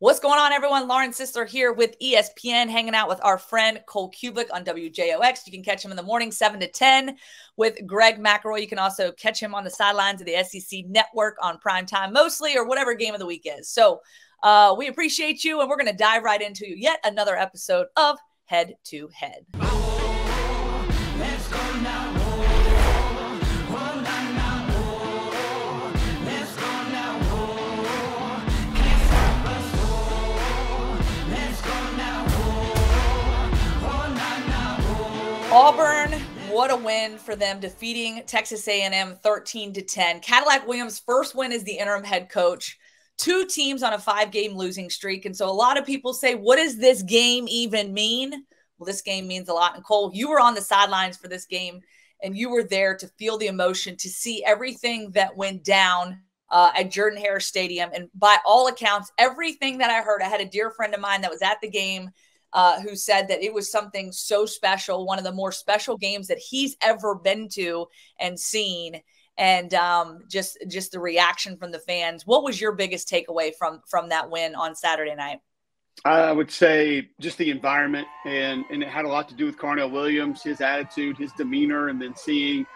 What's going on, everyone? Lauren Sisler here with ESPN, hanging out with our friend Cole Cubelic on WJOX. You can catch him in the morning, 7 to 10, with Greg McElroy. You can also catch him on the sidelines of the SEC network on prime time, mostly, or whatever game of the week is. So uh, we appreciate you, and we're going to dive right into yet another episode of Head to Head. Auburn, what a win for them defeating Texas A&M 13 to 10. Cadillac Williams first win as the interim head coach. Two teams on a five-game losing streak, and so a lot of people say, "What does this game even mean?" Well, this game means a lot. And Cole, you were on the sidelines for this game, and you were there to feel the emotion, to see everything that went down uh, at Jordan Hare Stadium. And by all accounts, everything that I heard, I had a dear friend of mine that was at the game uh, who said that it was something so special, one of the more special games that he's ever been to and seen. And um, just just the reaction from the fans. What was your biggest takeaway from from that win on Saturday night? I would say just the environment, and and it had a lot to do with Carnell Williams, his attitude, his demeanor, and then seeing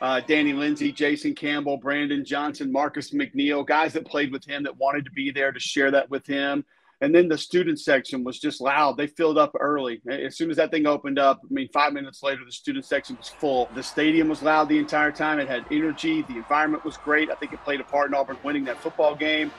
uh, Danny Lindsay, Jason Campbell, Brandon Johnson, Marcus McNeill, guys that played with him that wanted to be there to share that with him. And then the student section was just loud. They filled up early. As soon as that thing opened up, I mean, five minutes later, the student section was full. The stadium was loud the entire time. It had energy. The environment was great. I think it played a part in Auburn winning that football game.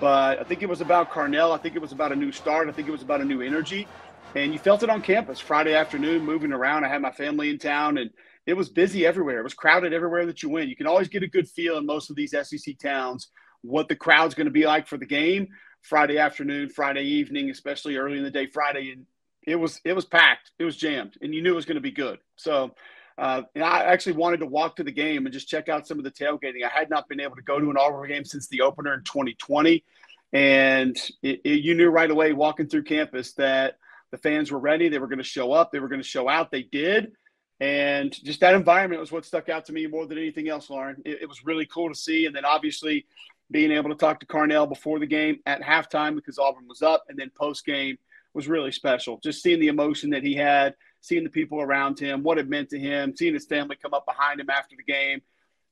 But I think it was about Carnell. I think it was about a new start. I think it was about a new energy. And you felt it on campus Friday afternoon, moving around. I had my family in town, and it was busy everywhere. It was crowded everywhere that you went. You can always get a good feel in most of these SEC towns what the crowd's going to be like for the game. Friday afternoon, Friday evening, especially early in the day Friday, and it was it was packed, it was jammed, and you knew it was going to be good. So, uh, and I actually wanted to walk to the game and just check out some of the tailgating. I had not been able to go to an Auburn game since the opener in 2020, and it, it, you knew right away walking through campus that the fans were ready. They were going to show up. They were going to show out. They did. And just that environment was what stuck out to me more than anything else, Lauren. It, it was really cool to see. And then obviously being able to talk to Carnell before the game at halftime because Auburn was up, and then post game was really special. Just seeing the emotion that he had, seeing the people around him, what it meant to him, seeing his family come up behind him after the game.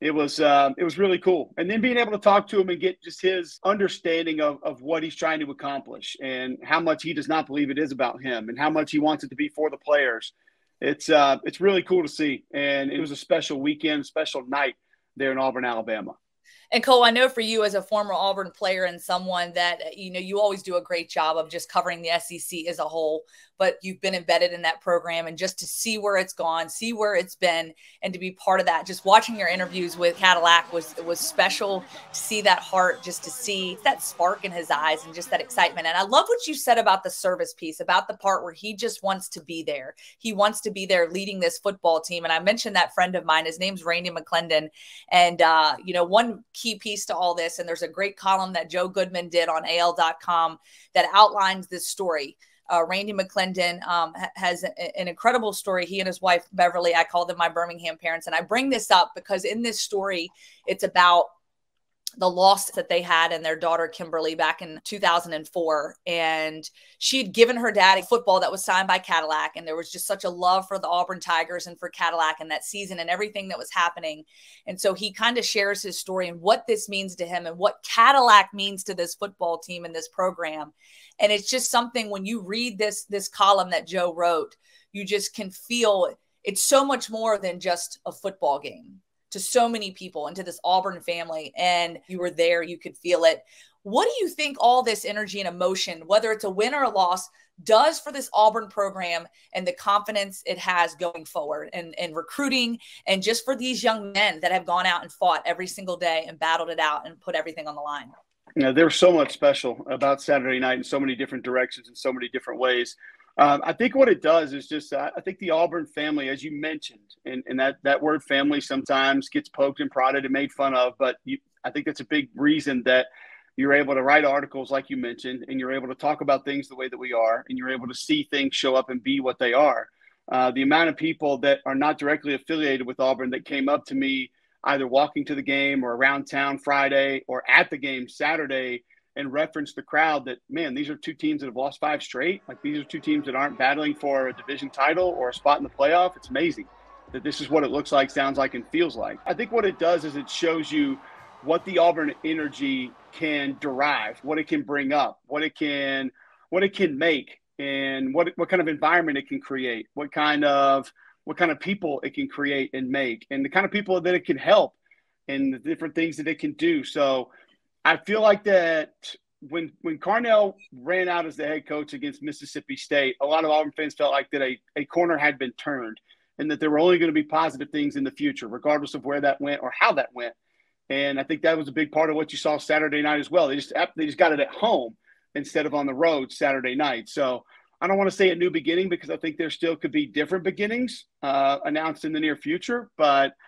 It was uh, it was really cool, and then being able to talk to him and get just his understanding of, of what he's trying to accomplish and how much he does not believe it is about him and how much he wants it to be for the players. It's uh, it's really cool to see, and it was a special weekend, special night there in Auburn, Alabama. And Cole, I know for you as a former Auburn player and someone that, you know, you always do a great job of just covering the SEC as a whole, but you've been embedded in that program and just to see where it's gone, see where it's been, and to be part of that. Just watching your interviews with Cadillac was was special to see that heart, just to see that spark in his eyes and just that excitement. And I love what you said about the service piece, about the part where he just wants to be there. He wants to be there leading this football team. And I mentioned that friend of mine, his name's Randy McClendon. And uh, you know, one key piece to all this. And there's a great column that Joe Goodman did on AL.com that outlines this story. Uh, Randy McClendon um, has an incredible story. He and his wife, Beverly, I call them my Birmingham parents. And I bring this up because in this story, it's about the loss that they had and their daughter Kimberly back in 2004 and she had given her dad a football that was signed by Cadillac and there was just such a love for the Auburn Tigers and for Cadillac and that season and everything that was happening. And so he kind of shares his story and what this means to him and what Cadillac means to this football team and this program. And it's just something when you read this this column that Joe wrote you just can feel it's so much more than just a football game to so many people and to this Auburn family. And you were there, you could feel it. What do you think all this energy and emotion, whether it's a win or a loss, does for this Auburn program and the confidence it has going forward and, and recruiting and just for these young men that have gone out and fought every single day and battled it out and put everything on the line? Yeah, there's so much special about Saturday night in so many different directions in so many different ways. Um, I think what it does is just, uh, I think the Auburn family, as you mentioned, and, and that, that word family sometimes gets poked and prodded and made fun of, but you, I think that's a big reason that you're able to write articles like you mentioned, and you're able to talk about things the way that we are, and you're able to see things show up and be what they are. Uh, the amount of people that are not directly affiliated with Auburn that came up to me either walking to the game or around town Friday or at the game Saturday and reference the crowd that man, these are two teams that have lost five straight. Like these are two teams that aren't battling for a division title or a spot in the playoff. It's amazing that this is what it looks like, sounds like, and feels like. I think what it does is it shows you what the Auburn energy can derive, what it can bring up, what it can what it can make, and what what kind of environment it can create, what kind of what kind of people it can create and make, and the kind of people that it can help, and the different things that it can do. So I feel like that when when Carnell ran out as the head coach against Mississippi State, a lot of Auburn fans felt like that a, a corner had been turned and that there were only going to be positive things in the future, regardless of where that went or how that went. And I think that was a big part of what you saw Saturday night as well. They just they just got it at home instead of on the road Saturday night. So I don't want to say a new beginning because I think there still could be different beginnings uh, announced in the near future, but –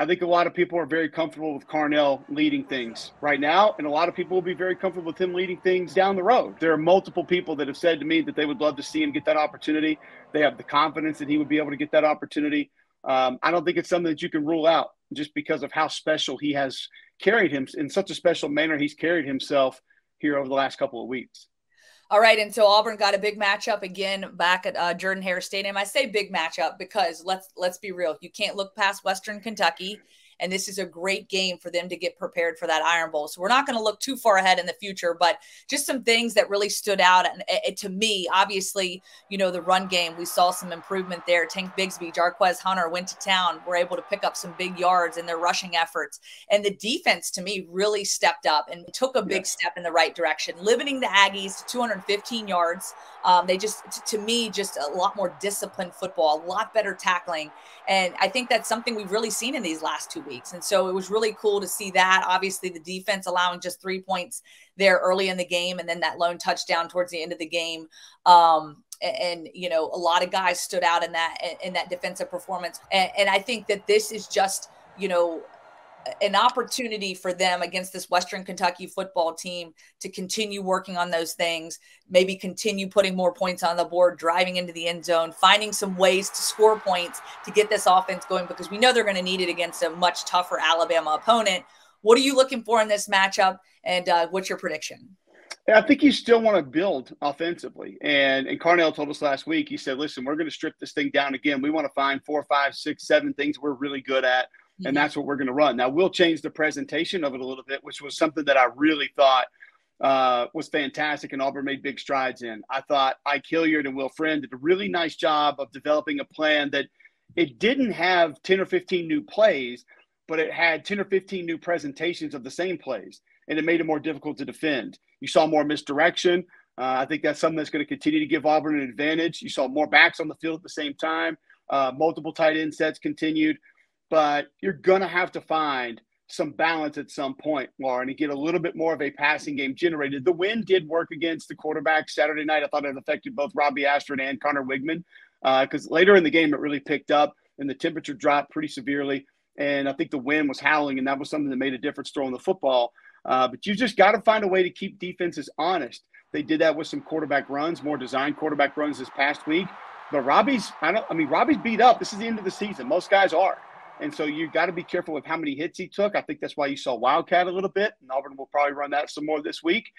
I think a lot of people are very comfortable with Carnell leading things right now, and a lot of people will be very comfortable with him leading things down the road. There are multiple people that have said to me that they would love to see him get that opportunity. They have the confidence that he would be able to get that opportunity. Um, I don't think it's something that you can rule out just because of how special he has carried him in such a special manner. He's carried himself here over the last couple of weeks. All right, and so Auburn got a big matchup again back at uh, Jordan Hare Stadium. I say big matchup because let's let's be real. You can't look past Western Kentucky and this is a great game for them to get prepared for that Iron Bowl. So we're not going to look too far ahead in the future, but just some things that really stood out. And, and to me, obviously, you know, the run game, we saw some improvement there. Tank Bigsby, Jarquez Hunter went to town, were able to pick up some big yards in their rushing efforts. And the defense, to me, really stepped up and took a big step in the right direction, limiting the Aggies to 215 yards. Um, they just, to me, just a lot more disciplined football, a lot better tackling. And I think that's something we've really seen in these last two weeks. And so it was really cool to see that. Obviously, the defense allowing just three points there early in the game and then that lone touchdown towards the end of the game. Um, and, you know, a lot of guys stood out in that in that defensive performance. And, and I think that this is just, you know, an opportunity for them against this Western Kentucky football team to continue working on those things, maybe continue putting more points on the board, driving into the end zone, finding some ways to score points to get this offense going because we know they're going to need it against a much tougher Alabama opponent. What are you looking for in this matchup, and uh, what's your prediction? I think you still want to build offensively. And and Carnell told us last week, he said, listen, we're going to strip this thing down again. We want to find four, five, six, seven things we're really good at and that's what we're going to run. Now we'll change the presentation of it a little bit, which was something that I really thought uh, was fantastic, and Auburn made big strides in. I thought Ike Hilliard and Will Friend did a really nice job of developing a plan that it didn't have ten or fifteen new plays, but it had ten or fifteen new presentations of the same plays, and it made it more difficult to defend. You saw more misdirection. Uh, I think that's something that's going to continue to give Auburn an advantage. You saw more backs on the field at the same time. Uh, multiple tight end sets continued but you're going to have to find some balance at some point, Lauren, and get a little bit more of a passing game generated. The wind did work against the quarterback Saturday night. I thought it affected both Robby Ashford and Conner Weigman because uh, later in the game it really picked up and the temperature dropped pretty severely. And I think the wind was howling, and that was something that made a difference throwing the football. Uh, but you just got to find a way to keep defenses honest. They did that with some quarterback runs, more designed quarterback runs this past week. But Robby's, I don't, I mean, Robby's beat up. This is the end of the season. Most guys are. And so you've got to be careful with how many hits he took. I think that's why you saw Wildcat a little bit. And Auburn will probably run that some more this week.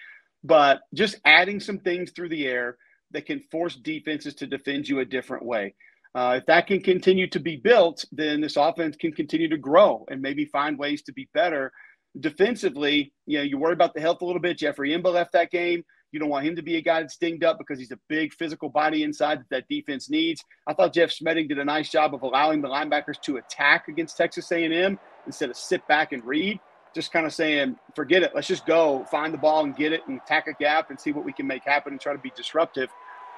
But just adding some things through the air that can force defenses to defend you a different way. Uh, if that can continue to be built, then this offense can continue to grow and maybe find ways to be better defensively. You know, you worry about the health a little bit. Jeffrey M'Ba left that game. You don't want him to be a guy that's dinged up because he's a big physical body inside that, defense needs. I thought Jeff Schmedding did a nice job of allowing the linebackers to attack against Texas A&M instead of sit back and read. Just kind of saying, forget it. Let's just go find the ball and get it and attack a gap and see what we can make happen and try to be disruptive.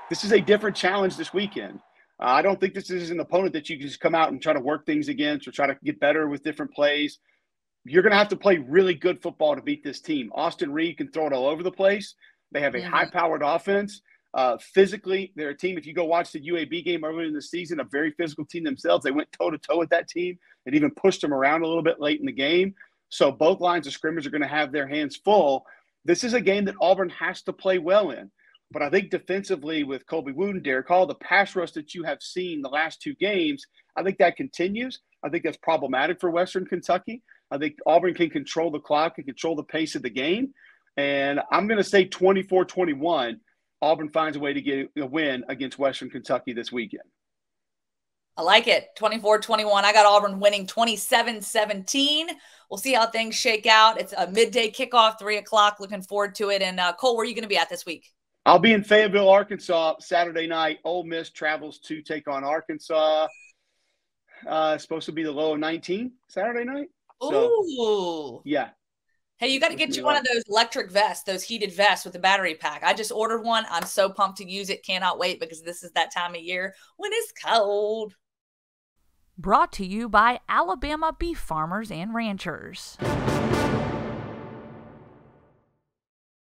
This is a different challenge this weekend. Uh, I don't think this is an opponent that you can just come out and try to work things against or try to get better with different plays. You're going to have to play really good football to beat this team. Austin Reed can throw it all over the place. They have a mm-hmm. high-powered offense. Uh, physically, they're a team. If you go watch the UAB game earlier in the season, a very physical team themselves. They went toe to toe with that team and even pushed them around a little bit late in the game. So both lines of scrimmage are going to have their hands full. This is a game that Auburn has to play well in. But I think defensively with Colby Wooden, Derick Hall, the pass rush that you have seen the last two games, I think that continues. I think that's problematic for Western Kentucky. I think Auburn can control the clock and control the pace of the game. And I'm going to say 24 21. Auburn finds a way to get a win against Western Kentucky this weekend. I like it. 24 21. I got Auburn winning 27 17. We'll see how things shake out. It's a midday kickoff, three o'clock. Looking forward to it. And uh, Cole, where are you going to be at this week? I'll be in Fayetteville, Arkansas Saturday night. Ole Miss travels to take on Arkansas. Uh, supposed to be the low of 19 Saturday night. So, Ooh. Yeah. Hey, you got to get you one of those electric vests, those heated vests with the battery pack. I just ordered one. I'm so pumped to use it. Cannot wait because this is that time of year when it's cold. Brought to you by Alabama Beef Farmers and Ranchers.